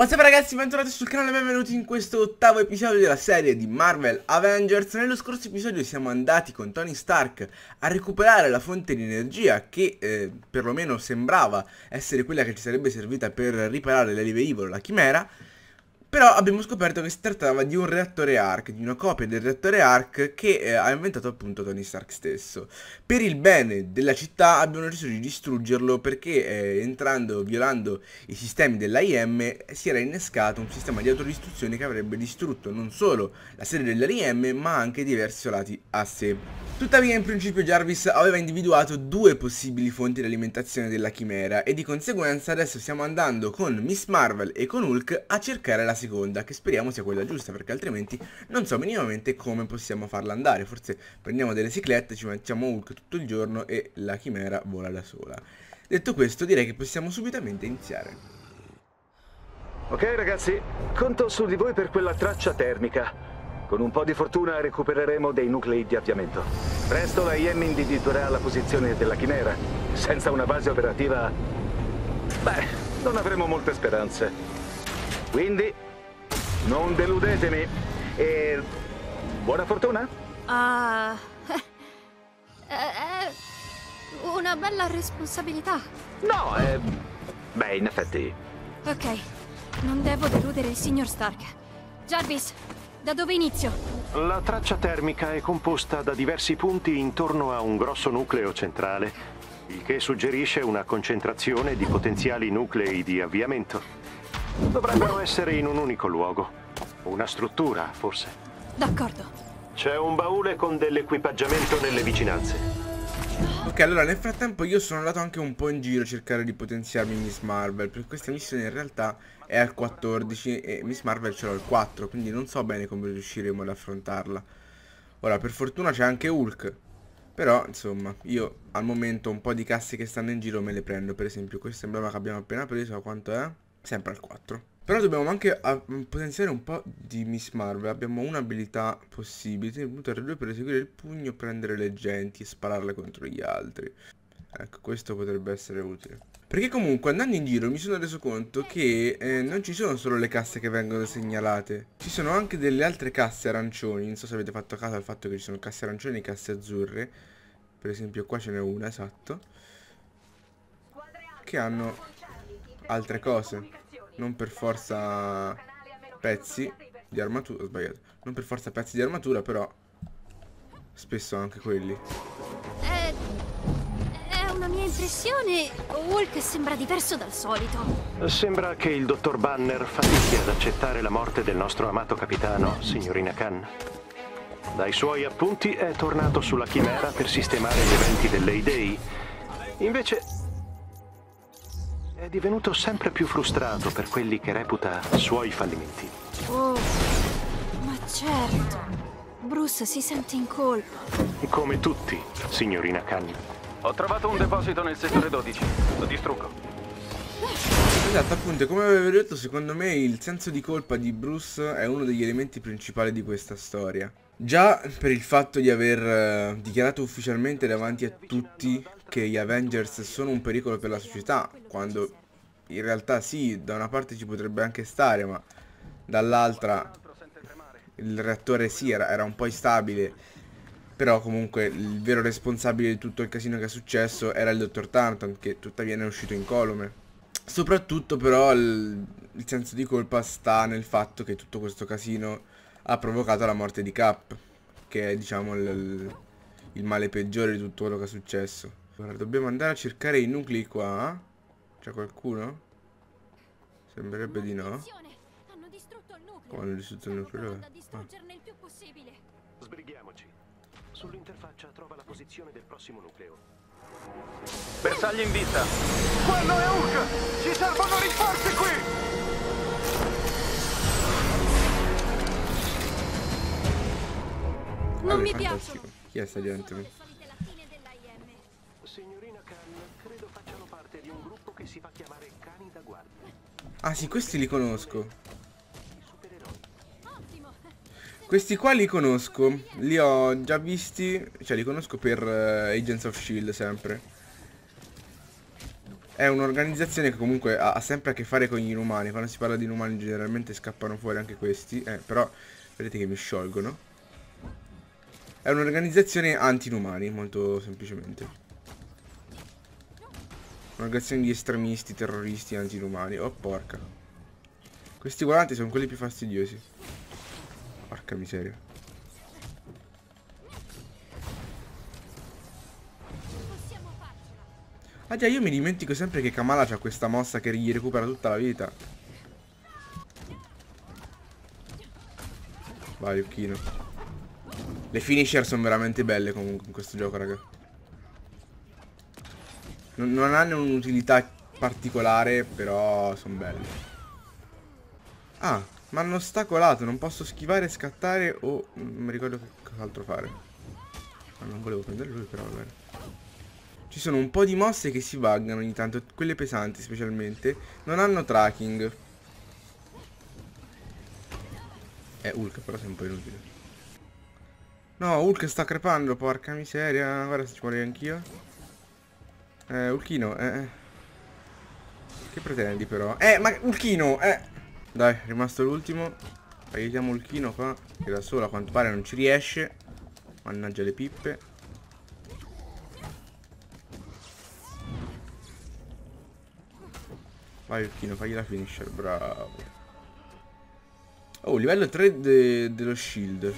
Up ragazzi, bentornati sul canale e benvenuti in questo ottavo episodio della serie di Marvel Avengers. Nello scorso episodio siamo andati con Tony Stark a recuperare la fonte di energia che eh, perlomeno sembrava essere quella che ci sarebbe servita per riparare l'Elevevolo, la Chimera però abbiamo scoperto che si trattava di un reattore ARC, di una copia del reattore ARC che eh, ha inventato appunto Tony Stark stesso. Per il bene della città abbiamo deciso di distruggerlo perché eh, entrando, violando i sistemi dell'AIM si era innescato un sistema di autodistruzione che avrebbe distrutto non solo la sede dell'AIM ma anche diversi solati a sé. Tuttavia in principio Jarvis aveva individuato due possibili fonti di alimentazione della chimera e di conseguenza adesso stiamo andando con Miss Marvel e con Hulk a cercare la seconda che speriamo sia quella giusta perché altrimenti non so minimamente come possiamo farla andare forse prendiamo delle ciclette, ci mettiamo Hulk tutto il giorno e la chimera vola da sola detto questo direi che possiamo subitamente iniziare Ok ragazzi, conto su di voi per quella traccia termica con un po' di fortuna recupereremo dei nuclei di avviamento. Presto la IM individuerà la posizione della chimera. Senza una base operativa... Beh, non avremo molte speranze. Quindi, non deludetemi. E... buona fortuna? Ah... È una bella responsabilità. No, è... Beh, in effetti... Ok, non devo deludere il signor Stark. Jarvis, da dove inizio? La traccia termica è composta da diversi punti intorno a un grosso nucleo centrale, il che suggerisce una concentrazione di potenziali nuclei di avviamento. Dovrebbero essere in un unico luogo. Una struttura, forse. D'accordo. C'è un baule con dell'equipaggiamento nelle vicinanze. Ok, allora nel frattempo io sono andato anche un po' in giro a cercare di potenziarmi Miss Marvel Perché questa missione in realtà è al 14 e Miss Marvel ce l'ho al 4 Quindi non so bene come riusciremo ad affrontarla Ora, per fortuna c'è anche Hulk Però, insomma, io al momento un po' di casse che stanno in giro me le prendo Per esempio, questo emblema che abbiamo appena preso, a quanto è? Sempre al 4 però dobbiamo anche ah, potenziare un po' di Miss Marvel. Abbiamo un'abilità possibile. Mutare 2 per eseguire il pugno, prendere le genti e spararle contro gli altri. Ecco, questo potrebbe essere utile. Perché comunque andando in giro mi sono reso conto che eh, non ci sono solo le casse che vengono segnalate. Ci sono anche delle altre casse arancioni. Non so se avete fatto caso al fatto che ci sono casse arancioni e casse azzurre. Per esempio qua ce n'è una, esatto. Che hanno altre cose non per forza pezzi di armatura, ho sbagliato, non per forza pezzi di armatura, però spesso anche quelli. È, è una mia impressione, Hulk sembra diverso dal solito. Sembra che il dottor Banner fatichi ad accettare la morte del nostro amato capitano, signorina Khan. Dai suoi appunti è tornato sulla chimera per sistemare gli eventi dell'A-Day. Invece è divenuto sempre più frustrato per quelli che reputa suoi fallimenti. Oh, ma certo. Bruce si sente in colpa. Come tutti, signorina Khan. Ho trovato un deposito nel settore 12. Lo distruggo. Esatto, appunto, come avevo detto, secondo me il senso di colpa di Bruce è uno degli elementi principali di questa storia. Già per il fatto di aver uh, dichiarato ufficialmente davanti a tutti che gli Avengers sono un pericolo per la società, quando in realtà sì, da una parte ci potrebbe anche stare, ma dall'altra il reattore sì, era, era un po' instabile, però comunque il vero responsabile di tutto il casino che è successo era il dottor Tarleton, che tuttavia ne è uscito incolume. Soprattutto però il, il senso di colpa sta nel fatto che tutto questo casino ha provocato la morte di Cap, che è diciamo il, il male peggiore di tutto quello che è successo. Ora dobbiamo andare a cercare i nuclei qua. C'è qualcuno? Sembrerebbe di no. Hanno distrutto il nucleo. Come hanno distrutto il nucleo? Da Ah. distruggerne il più possibile. Sbrighiamoci. Sull'interfaccia trova la posizione del prossimo nucleo. Bersagli in vista. Quello è Hulk! Ci servono rinforzi qui! Non Vabbè, mi piacciono. Chi è sta gente? Signorina Khan, credo facciano parte di un gruppo che si fa chiamare Cani da Guardia. Ah sì, questi li conosco. Questi qua li conosco. Li ho già visti. Cioè li conosco per eh, Agents of Shield sempre. È un'organizzazione che comunque ha, ha, sempre a che fare con gli inumani. Quando si parla di inumani generalmente scappano fuori anche questi. Eh, però vedete che mi sciolgono. È un'organizzazione anti-inumani, molto semplicemente. Un'organizzazione di estremisti, terroristi, anti-inumani. Oh, porca. Questi volanti sono quelli più fastidiosi. Porca miseria. Ah già, io mi dimentico sempre che Kamala ha questa mossa che gli recupera tutta la vita. Vai, Lucchino. Le finisher sono veramente belle comunque in questo gioco, raga. Non, non hanno un'utilità particolare, però sono belle. Ah, ma hanno ostacolato, non posso schivare, scattare o... Non mi ricordo che cos'altro fare. Ma non volevo prendere lui, però va bene. Ci sono un po' di mosse che si buggano ogni tanto, quelle pesanti specialmente, non hanno tracking. Eh, Hulk però sei un po' inutile. No, Hulk sta crepando, porca miseria. Guarda se ci muore anch'io. Eh, Hulkino, eh, eh. Che pretendi però? Eh, ma Hulkino, eh. Dai, è rimasto l'ultimo. Aiutiamo Hulkino qua, che da solo a quanto pare non ci riesce. Mannaggia le pippe. Vai Occhino, fagli la finisher, bravo. Oh, livello 3 de dello shield.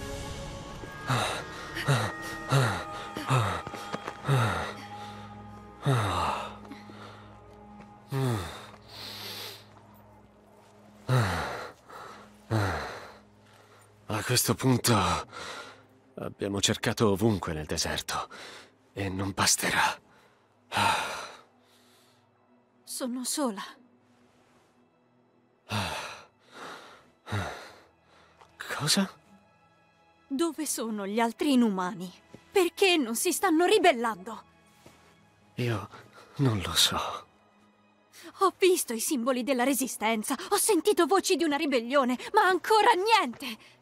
Questo punto abbiamo cercato ovunque nel deserto e non basterà. Sono sola. Cosa? Dove sono gli altri inumani? Perché non si stanno ribellando? Io non lo so. Ho visto i simboli della resistenza, ho sentito voci di una ribellione, ma ancora niente!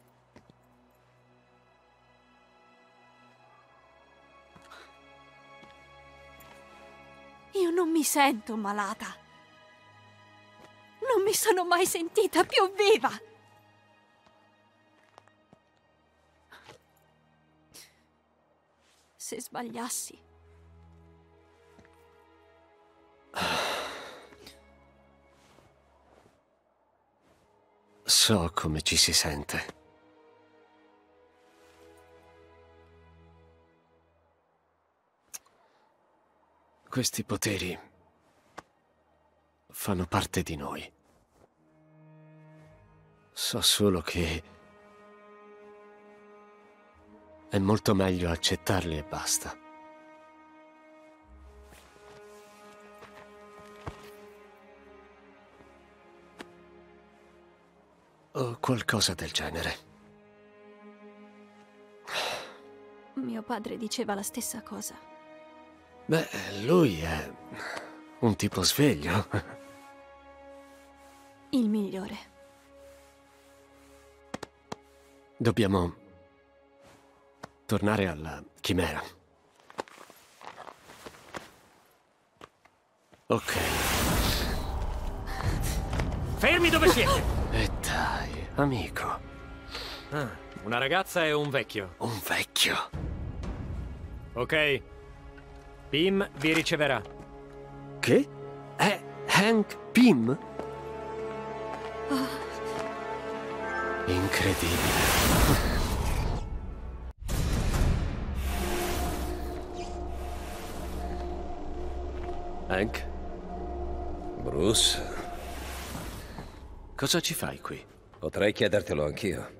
Io non mi sento malata. Non mi sono mai sentita più viva! Se sbagliassi... So come ci si sente. Questi poteri fanno parte di noi. So solo che è molto meglio accettarli e basta. O qualcosa del genere. Mio padre diceva la stessa cosa. Beh, lui è un tipo sveglio. Il migliore. Dobbiamo tornare alla chimera. Ok. Fermi dove siete! E dai, amico. Ah, una ragazza e un vecchio. Un vecchio. Ok. Pim vi riceverà. Che? È Hank Pym? Incredibile. Hank, Bruce, cosa ci fai qui? potrei chiedertelo anch'io.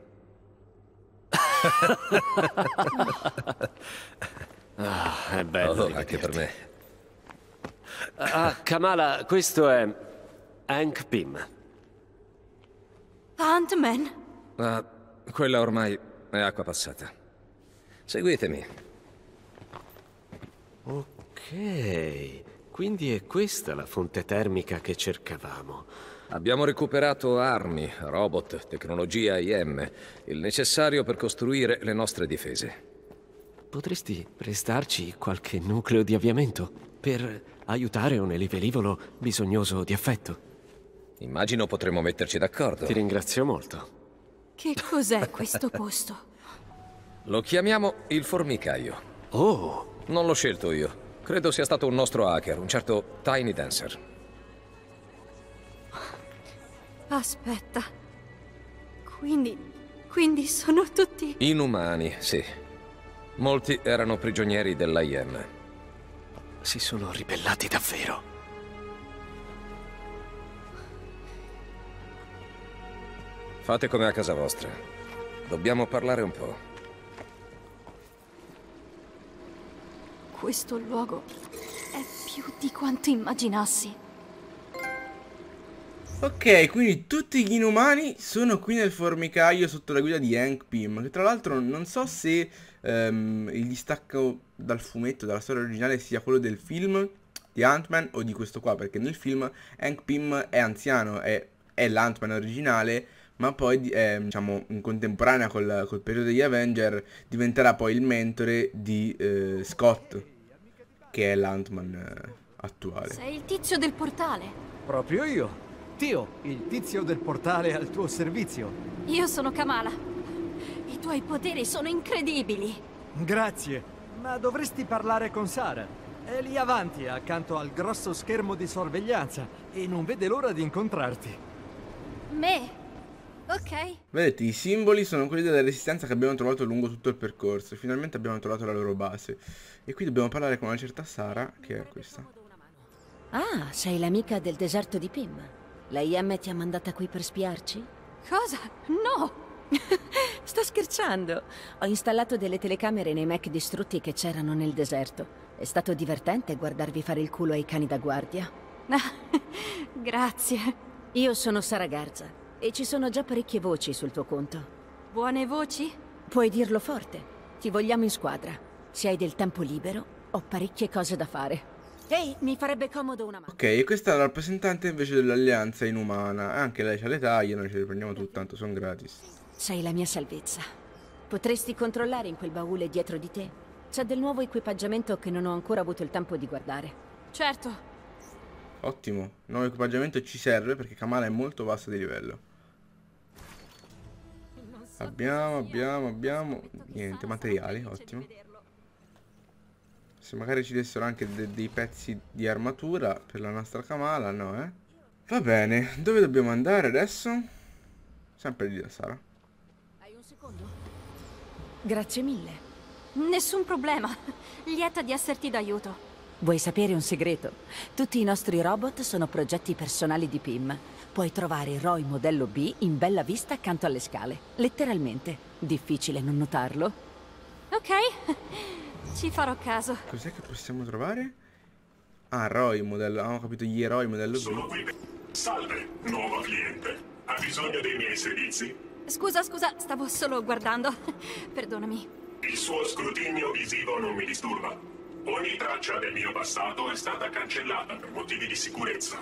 Ah, è bello. Oh, anche per me. Ah, Kamala, questo è Hank Pym. Ant-Man? Ah, quella ormai è acqua passata. Seguitemi. Ok, quindi è questa la fonte termica che cercavamo. Abbiamo recuperato armi, robot, tecnologia IM, il necessario per costruire le nostre difese. Potresti prestarci qualche nucleo di avviamento per aiutare un elivelivolo bisognoso di affetto. Immagino potremmo metterci d'accordo. Ti ringrazio molto. Che cos'è questo posto? Lo chiamiamo il formicaio. Oh, Non l'ho scelto io. Credo sia stato un nostro hacker, un certo Tiny Dancer. Aspetta. Quindi. Quindi sono tutti. Inumani, sì. Molti erano prigionieri dell'IM. si sono ribellati davvero. Fate come a casa vostra. Dobbiamo parlare un po'. Questo luogo è più di quanto immaginassi. Ok, quindi tutti gli inumani sono qui nel formicaio sotto la guida di Hank Pym, che tra l'altro non so se ehm, il distacco dal fumetto, dalla storia originale, sia quello del film di Ant-Man o di questo qua, perché nel film Hank Pym è anziano, è, è l'Ant-Man originale, ma poi, eh, diciamo, in contemporanea col, col periodo degli Avenger, diventerà poi il mentore di eh, Scott, che è l'Ant-Man eh, attuale. Sei il tizio del portale. Proprio io. Tio, il tizio del portale al tuo servizio. Io sono Kamala. I tuoi poteri sono incredibili. Grazie, ma dovresti parlare con Sara. È lì avanti, accanto al grosso schermo di sorveglianza, e non vede l'ora di incontrarti. Me. Ok. Vedete, i simboli sono quelli della resistenza che abbiamo trovato lungo tutto il percorso. Finalmente abbiamo trovato la loro base. E qui dobbiamo parlare con una certa Sara, che è questa. Ah, sei l'amica del deserto di Pim. La IM ti ha mandata qui per spiarci? Cosa? No. Sto scherzando. Ho installato delle telecamere nei Mac distrutti che c'erano nel deserto. È stato divertente guardarvi fare il culo ai cani da guardia. Grazie. Io sono Sara Garza e ci sono già parecchie voci sul tuo conto. Buone voci? Puoi dirlo forte. Ti vogliamo in squadra. Se hai del tempo libero, ho parecchie cose da fare. Ehi, mi farebbe comodo una mano. Ok, e questa è la rappresentante invece dell'alleanza inumana. Anche lei ha le taglie, noi ce le prendiamo tutte, tanto sono gratis. Sei la mia salvezza. Potresti controllare in quel baule dietro di te? C'è del nuovo equipaggiamento che non ho ancora avuto il tempo di guardare. Certo. Ottimo, nuovo equipaggiamento ci serve perché Kamala è molto bassa di livello. Abbiamo, abbiamo, abbiamo... Niente, materiali, ottimo. Se magari ci dessero anche de- dei pezzi di armatura per la nostra Kamala, no, eh? Va bene, dove dobbiamo andare adesso? Sempre lì da Sara. Hai un secondo? Grazie mille. Nessun problema. Lieta di esserti d'aiuto. Vuoi sapere un segreto? Tutti i nostri robot sono progetti personali di Pim. Puoi trovare Roy modello B in bella vista accanto alle scale. Letteralmente. Difficile non notarlo? Ok. Ci farò caso. Cos'è che possiamo trovare? Ah, Roy modello... Ah, ho capito, gli eroi modello Sono qui per... Salve, nuovo cliente. Ha bisogno dei miei servizi? Scusa, scusa, stavo solo guardando. Perdonami. Il suo scrutinio visivo non mi disturba. Ogni traccia del mio passato è stata cancellata per motivi di sicurezza.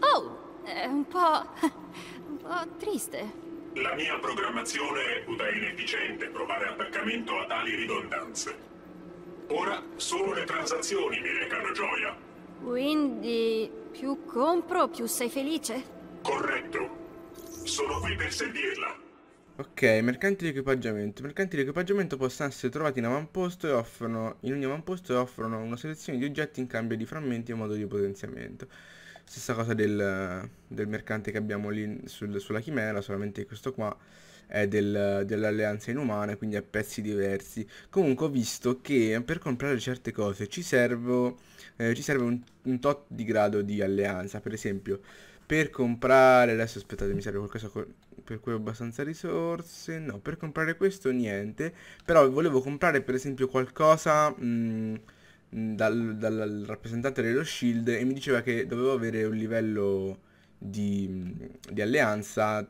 Oh, è un po'. un po' triste. La mia programmazione reputa inefficiente provare attaccamento a tali ridondanze. Ora solo le transazioni mi recano gioia. Quindi. più compro, più sei felice? Corretto. Sono qui per servirla. Ok, mercanti di equipaggiamento. I mercanti di equipaggiamento possono essere trovati in avamposto e offrono, in ogni avamposto e offrono una selezione di oggetti in cambio di frammenti e modo di potenziamento. Stessa cosa del, del mercante che abbiamo lì sul- sulla chimera, solamente questo qua è del- dell'alleanza inumana, quindi ha pezzi diversi. Comunque ho visto che per comprare certe cose ci, servo, eh, ci serve un, un tot di grado di alleanza. Per esempio, per comprare adesso aspettate mi serve qualcosa co- per cui ho abbastanza risorse no per comprare questo niente però volevo comprare per esempio qualcosa mh, mh, dal, dal rappresentante dello shield e mi diceva che dovevo avere un livello di, di alleanza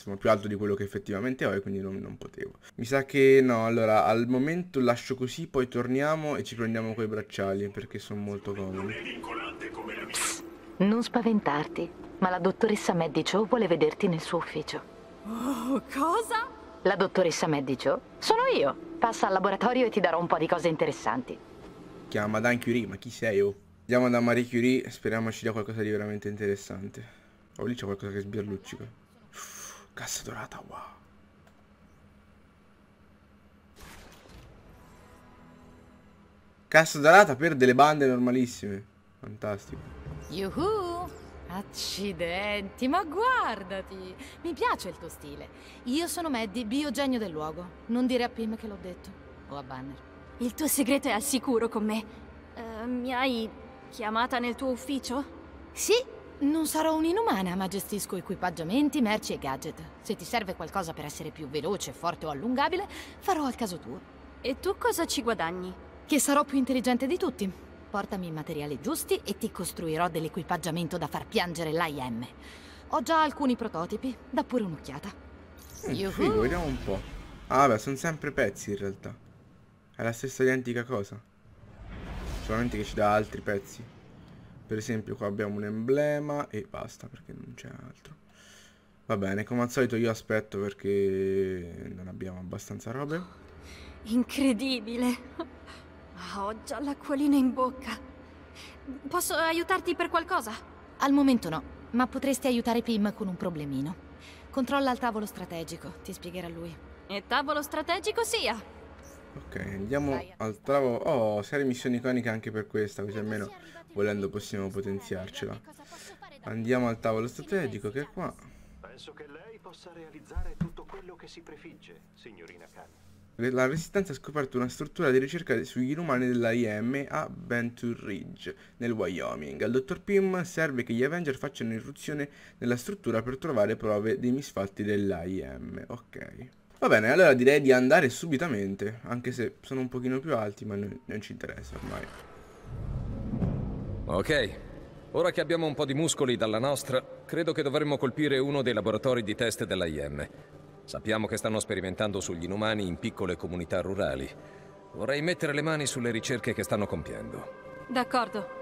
insomma più alto di quello che effettivamente ho e quindi non, non potevo mi sa che no allora al momento lascio così poi torniamo e ci prendiamo quei bracciali perché sono molto comodi è vincolante come la mia. Non spaventarti, ma la dottoressa Maddie Joe vuole vederti nel suo ufficio. Oh, cosa? La dottoressa Maddie Joe? Sono io. Passa al laboratorio e ti darò un po' di cose interessanti. chiama Madame Curie ma chi sei oh Andiamo da Marie Curie, speriamo ci dia qualcosa di veramente interessante. Oh, lì c'è qualcosa che sbirluccica. Cassa dorata, wow. Cassa dorata per delle bande normalissime. Fantastico. Yuhu! Accidenti, ma guardati! Mi piace il tuo stile. Io sono Maddie, biogenio del luogo. Non dire a Pim che l'ho detto. O a Banner. Il tuo segreto è al sicuro con me. Eh, mi hai chiamata nel tuo ufficio? Sì, non sarò un'inumana, ma gestisco equipaggiamenti, merci e gadget. Se ti serve qualcosa per essere più veloce, forte o allungabile, farò al caso tuo. E tu cosa ci guadagni? Che sarò più intelligente di tutti. Portami i materiali giusti e ti costruirò dell'equipaggiamento da far piangere l'AIM. Ho già alcuni prototipi, da pure un'occhiata. Mm, figo, vediamo un po'. Ah, vabbè, sono sempre pezzi in realtà. È la stessa identica cosa. Solamente che ci dà altri pezzi. Per esempio qua abbiamo un emblema e basta perché non c'è altro. Va bene, come al solito io aspetto perché non abbiamo abbastanza robe. Incredibile. Ho già l'acquolina in bocca. Posso aiutarti per qualcosa? Al momento no, ma potresti aiutare Pim con un problemino. Controlla il tavolo strategico, ti spiegherà lui. E tavolo strategico sia. Ok, andiamo al tavolo. Oh, serie missioni iconiche anche per questa, così almeno volendo possiamo potenziarcela. Andiamo al tavolo strategico che è qua. Penso che lei possa realizzare tutto quello che si prefigge, signorina Khan. La Resistenza ha scoperto una struttura di ricerca sugli inumani dell'AIM a Venture Ridge, nel Wyoming. Al dottor Pym serve che gli Avenger facciano irruzione nella struttura per trovare prove dei misfatti dell'AIM. Ok. Va bene, allora direi di andare subitamente, anche se sono un pochino più alti, ma non ci interessa ormai. Ok, ora che abbiamo un po' di muscoli dalla nostra, credo che dovremmo colpire uno dei laboratori di test dell'AIM. Sappiamo che stanno sperimentando sugli inumani in piccole comunità rurali. Vorrei mettere le mani sulle ricerche che stanno compiendo. D'accordo.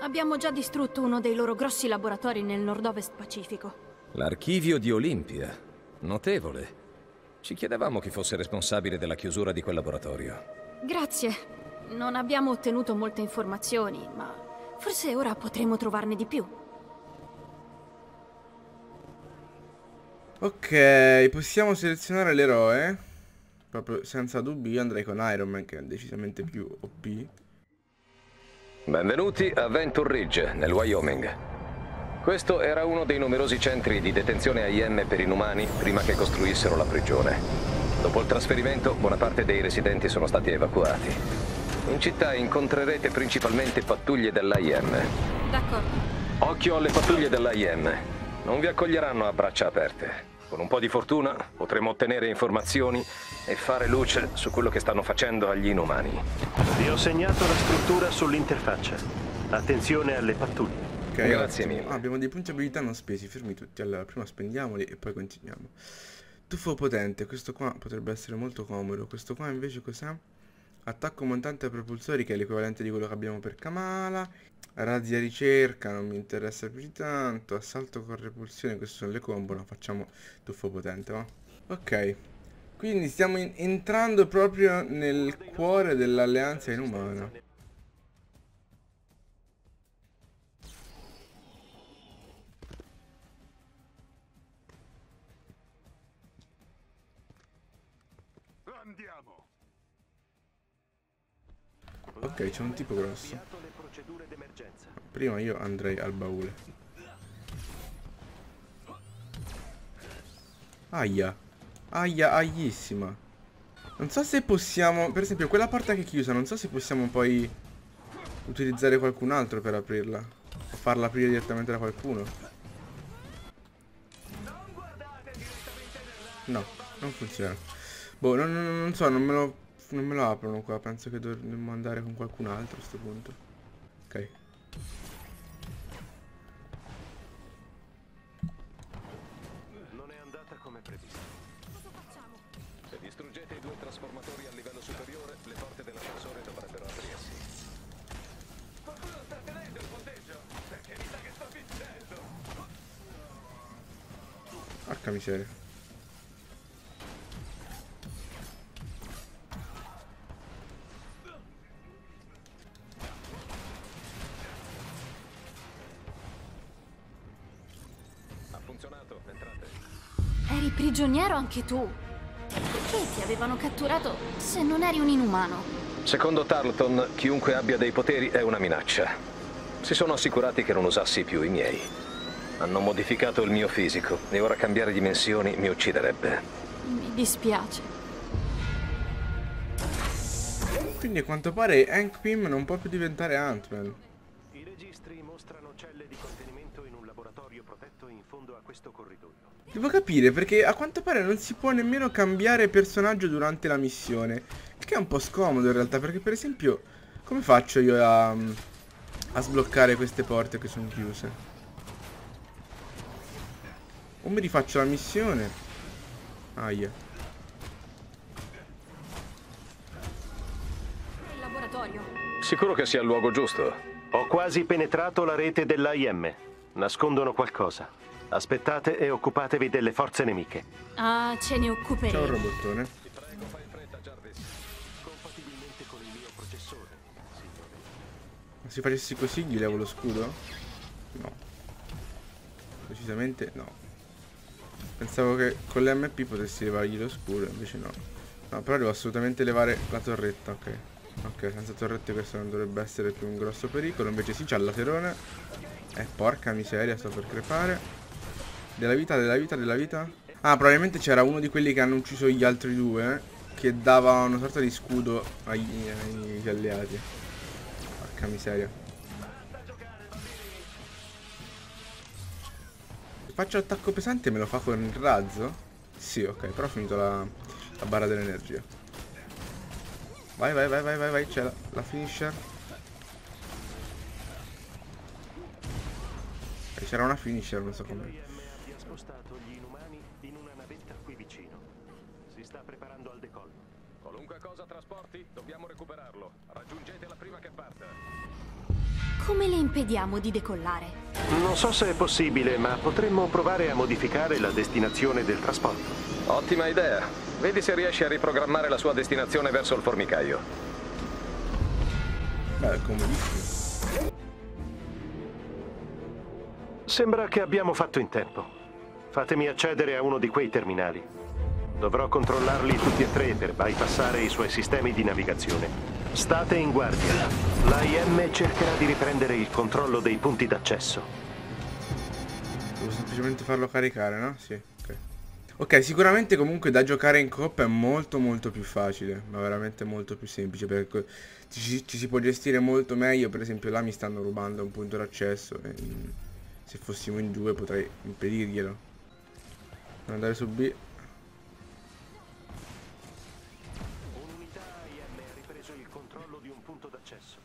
Abbiamo già distrutto uno dei loro grossi laboratori nel nord-ovest Pacifico. L'archivio di Olimpia. Notevole. Ci chiedevamo chi fosse responsabile della chiusura di quel laboratorio. Grazie. Non abbiamo ottenuto molte informazioni, ma forse ora potremo trovarne di più. Ok, possiamo selezionare l'eroe. Proprio senza dubbi io andrei con Iron Man che è decisamente più OP. Benvenuti a Venture Ridge, nel Wyoming. Questo era uno dei numerosi centri di detenzione AIM per inumani prima che costruissero la prigione. Dopo il trasferimento, buona parte dei residenti sono stati evacuati. In città incontrerete principalmente pattuglie dell'AIM. D'accordo. Occhio alle pattuglie dell'AIM. Non vi accoglieranno a braccia aperte. Con un po' di fortuna potremo ottenere informazioni e fare luce su quello che stanno facendo agli inumani. Vi ho segnato la struttura sull'interfaccia. Attenzione alle pattuglie. Ok, Grazie mille. Ah, abbiamo dei punti abilità non spesi, fermi tutti. Allora, prima spendiamoli e poi continuiamo. Tuffo potente, questo qua potrebbe essere molto comodo. Questo qua invece cos'è? Attacco montante a propulsori che è l'equivalente di quello che abbiamo per Kamala. Razzi a ricerca, non mi interessa più di tanto. Assalto con repulsione, queste sono le combo, no, facciamo tuffo potente, va? Ok. Quindi stiamo entrando proprio nel cuore dell'alleanza inumana. Ok, c'è un tipo grosso. Prima io andrei al baule. Aia. Aia, aiissima. Non so se possiamo... Per esempio, quella porta che è chiusa, non so se possiamo poi utilizzare qualcun altro per aprirla. O farla aprire direttamente da qualcuno. No, non funziona. Boh, non, non, non so, non me lo non me lo aprono qua, penso che dovremmo andare con qualcun altro a questo punto. Ok. Non è andata come previsto. Cosa facciamo? Se distruggete i due trasformatori a livello superiore, le porte dell'ascensore dovrebbero aprirsi. Qualcuno sta tenendo il ponteggio? Perché mi sa che sto vincendo! Porca miseria. Eri prigioniero anche tu. Perché ti avevano catturato se non eri un inumano? Secondo Tarleton, chiunque abbia dei poteri è una minaccia. Si sono assicurati che non usassi più i miei. Hanno modificato il mio fisico e ora cambiare dimensioni mi ucciderebbe. Mi dispiace. Quindi a quanto pare Hank Pym non può più diventare Ant-Man. I registri mostrano celle di contenimento in un laboratorio protetto in fondo a questo corridoio. Devo capire perché a quanto pare non si può nemmeno cambiare personaggio durante la missione. Che è un po' scomodo in realtà perché per esempio come faccio io a, a sbloccare queste porte che sono chiuse? O mi rifaccio la missione? Aia. Il laboratorio. Sicuro che sia il luogo giusto. Ho quasi penetrato la rete dell'AIM. Nascondono qualcosa. Aspettate e occupatevi delle forze nemiche. Ah, ce ne Ciao occuperemo. robottone. Ma se facessi così gli levo lo scudo? No. Precisamente no. Pensavo che con le MP potessi levargli lo scudo, invece no. No, però devo assolutamente levare la torretta, ok. Ok, senza torrette questo non dovrebbe essere più un grosso pericolo, invece sì, c'ha il laterone. Eh, porca miseria, sto per crepare. Della vita, della vita, della vita. Ah, probabilmente c'era uno di quelli che hanno ucciso gli altri due, che dava una sorta di scudo agli, agli alleati. Porca miseria. Se faccio attacco pesante me lo fa con il razzo? Sì, ok, però ho finito la, la barra dell'energia. Vai, vai, vai, vai, vai, vai, c'è la, la finisher. Eh, C'era una finisher, non so come. Ha spostato gli inumani in una navetta qui vicino. Si sta preparando al decollo. Qualunque cosa trasporti, dobbiamo recuperarlo. Raggiungetela prima che parta. Come le impediamo di decollare? Non so se è possibile, ma potremmo provare a modificare la destinazione del trasporto. Ottima idea. Vedi se riesci a riprogrammare la sua destinazione verso il formicaio. Beh, comodissimo. Sembra che abbiamo fatto in tempo. Fatemi accedere a uno di quei terminali. Dovrò controllarli tutti e tre per bypassare i suoi sistemi di navigazione. State in guardia. L'AIM cercherà di riprendere il controllo dei punti d'accesso. Devo semplicemente farlo caricare, no? Sì, ok. Ok, sicuramente comunque da giocare in coppia è molto molto più facile, ma veramente molto più semplice perché ci, ci si può gestire molto meglio, per esempio là mi stanno rubando un punto d'accesso mm, se fossimo in due potrei impedirglielo. Andare su B. Un'unità AIM ha ripreso il controllo di un punto d'accesso.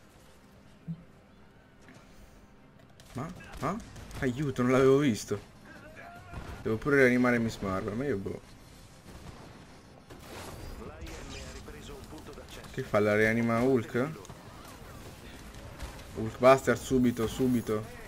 Ma? Ah? Aiuto, non l'avevo visto. Devo pure rianimare Miss Marvel, ma io boh. Che fa? La rianima Hulk? Hulkbuster subito, subito.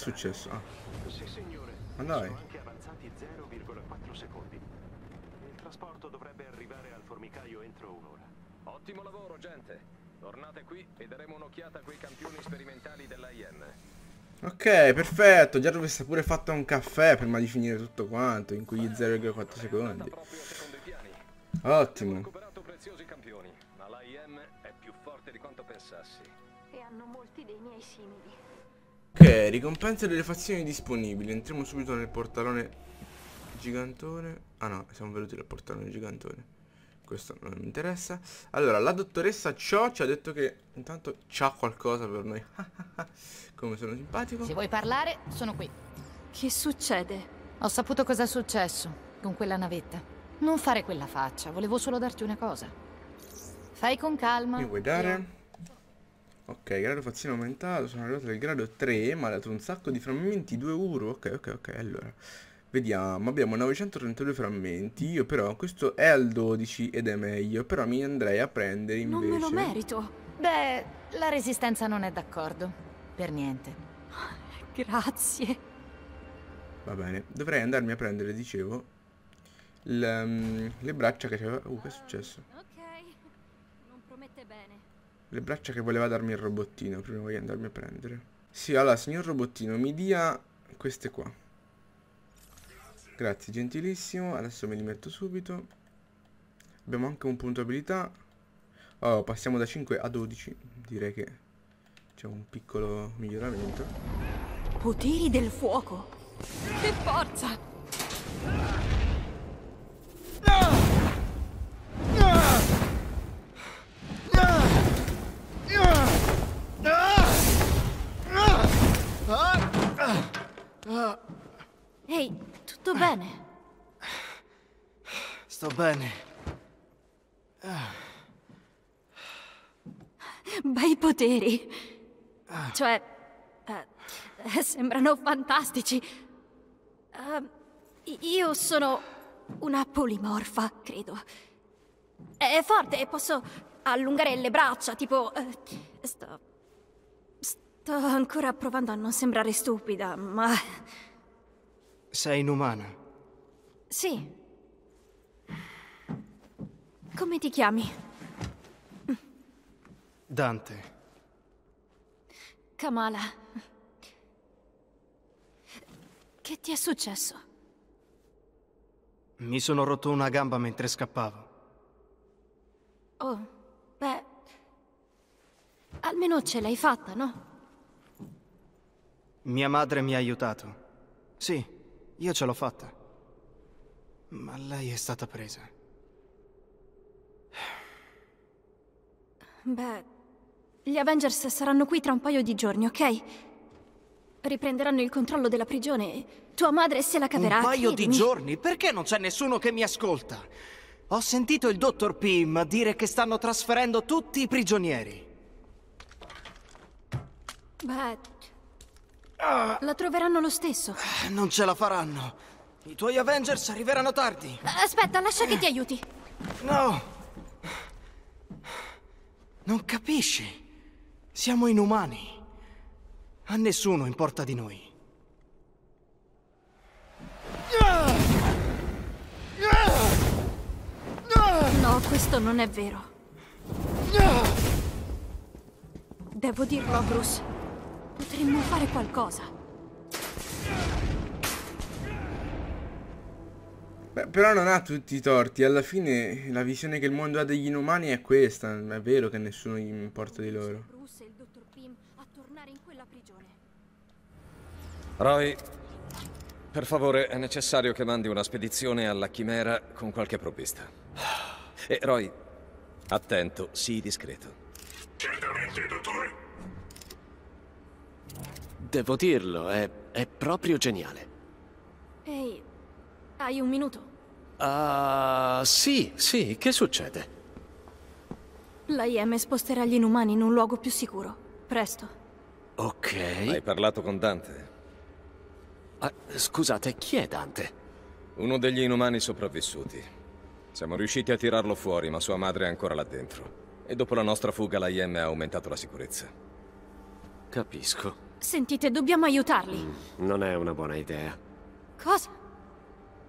Successo? Ah, Sì, signore. ma dai. Sono anche avanzati 0,4 secondi. Il trasporto dovrebbe arrivare al formicaio entro un'ora. Ottimo lavoro, gente. Tornate qui e daremo un'occhiata a quei campioni sperimentali dell'AIM. Ok, perfetto. Già dovresti pure fatto un caffè prima di finire tutto quanto, in quegli 0,4 secondi. Ottimo. recuperato preziosi campioni, ma l'AIM è più forte di quanto pensassi. E hanno molti dei miei simili. Ok, ricompense delle fazioni disponibili. Entriamo subito nel portalone gigantone. Ah no, siamo venuti dal portalone gigantone. Questo non mi interessa. Allora, la dottoressa Cho ci ha detto che intanto c'ha qualcosa per noi. Come sono simpatico. Se vuoi parlare, sono qui. Che succede? Ho saputo cosa è successo con quella navetta. Non fare quella faccia, volevo solo darti una cosa. Fai con calma. Mi vuoi dare? Ok, grado fazione aumentato, sono arrivato al grado 3, ma ha dato un sacco di frammenti, 2 euro. Ok, ok, ok, allora. Vediamo, abbiamo 932 frammenti, io però, questo è al 12 ed è meglio, però mi andrei a prendere invece... Non me lo merito. Beh, la resistenza non è d'accordo. Per niente. Grazie. Va bene, dovrei andarmi a prendere, dicevo, le, um, le braccia che c'aveva... Uh, che è successo? Ok, non promette bene. Le braccia che voleva darmi il robottino, prima di andarmi a prendere. Sì, allora, signor robottino, mi dia queste qua. Grazie, gentilissimo. Adesso me li metto subito. Abbiamo anche un punto abilità. Oh, passiamo da 5 a 12. Direi che c'è un piccolo miglioramento. Poteri del fuoco. Che forza! Ehi, tutto bene? Sto bene. Bei poteri. Cioè, eh, sembrano fantastici. Eh, io sono una polimorfa, credo. È forte e posso allungare le braccia, tipo... eh, sto... Sto ancora provando a non sembrare stupida, ma... Sei inumana. Sì. Come ti chiami? Dante. Kamala. Che ti è successo? Mi sono rotto una gamba mentre scappavo. Oh, beh... Almeno ce l'hai fatta, no? Mia madre mi ha aiutato. Sì, io ce l'ho fatta. Ma lei è stata presa. Beh, gli Avengers saranno qui tra un paio di giorni, ok? Riprenderanno il controllo della prigione e tua madre se la caverà. Un paio credimi. di giorni? Perché non c'è nessuno che mi ascolta? Ho sentito il dottor Pym dire che stanno trasferendo tutti i prigionieri. Beh... La troveranno lo stesso. Non ce la faranno. I tuoi Avengers arriveranno tardi. Aspetta, lascia che ti aiuti. No! Non capisci? Siamo inumani. A nessuno importa di noi. No, questo non è vero. Devo dirlo a Bruce. Potremmo fare qualcosa. Beh, però non ha tutti i torti. Alla fine la visione che il mondo ha degli inumani è questa. È vero che nessuno gli importa di loro. Bruce e il dottor Pym a tornare in quella prigione. Roy, per favore, è necessario che mandi una spedizione alla Chimera con qualche provvista. E Roy, attento, sii discreto. Certamente, dottore. Devo dirlo, è, è proprio geniale. Ehi, hai un minuto? Ah, sì, sì, che succede? L'AIM sposterà gli inumani in un luogo più sicuro. Presto. Ok. Hai parlato con Dante? Ah, scusate, chi è Dante? Uno degli inumani sopravvissuti. Siamo riusciti a tirarlo fuori, ma sua madre è ancora là dentro. E dopo la nostra fuga l'AIM ha aumentato la sicurezza. Capisco. Sentite, dobbiamo aiutarli. Non è una buona idea. Cosa?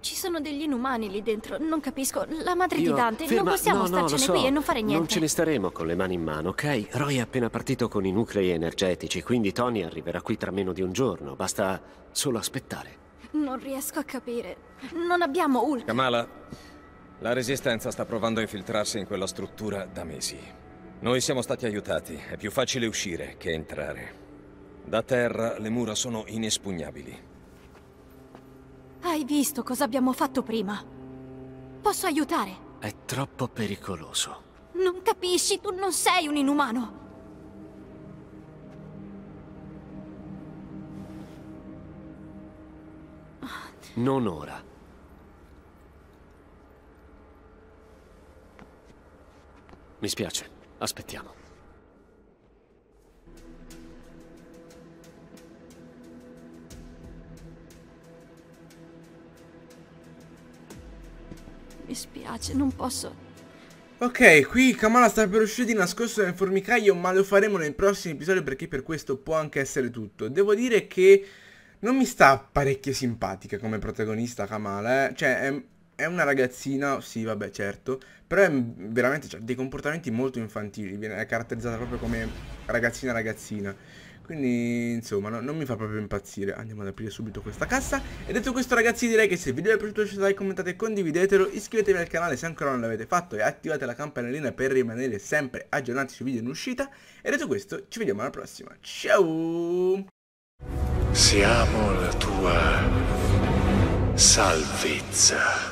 Ci sono degli inumani lì dentro. Non capisco. La madre Io- di Dante. ferma- Non possiamo no, starcene so. qui e non fare Non niente. ce ne staremo con le mani in mano, ok? Roy è appena partito con i nuclei energetici, quindi Tony arriverà qui tra meno di un giorno. Basta solo aspettare. Non riesco a capire. Non abbiamo Hulk. Kamala, la Resistenza sta provando a infiltrarsi in quella struttura da mesi. Noi siamo stati aiutati. È più facile uscire che entrare. Da terra le mura sono inespugnabili. Hai visto cosa abbiamo fatto prima? Posso aiutare? È troppo pericoloso. Non capisci? Tu non sei un inumano. Non ora. Mi spiace. Aspettiamo. Mi spiace, non posso. Ok, qui Kamala sta per uscire di nascosto nel formicaio, ma lo faremo nel prossimo episodio perché per questo può anche essere tutto. Devo dire che Non mi sta parecchio simpatica come protagonista Kamala, eh? Cioè, è, è una ragazzina, sì, vabbè, certo, però è veramente, cioè, dei comportamenti molto infantili, viene caratterizzata proprio come ragazzina ragazzina. Quindi, insomma, no, non mi fa proprio impazzire. Andiamo ad aprire subito questa cassa. E detto questo, ragazzi, direi che se il video vi è piaciuto lasciate like, commentate e condividetelo. Iscrivetevi al canale se ancora non l'avete fatto e attivate la campanellina per rimanere sempre aggiornati sui video in uscita. E detto questo, ci vediamo alla prossima. Ciao! Siamo la tua salvezza.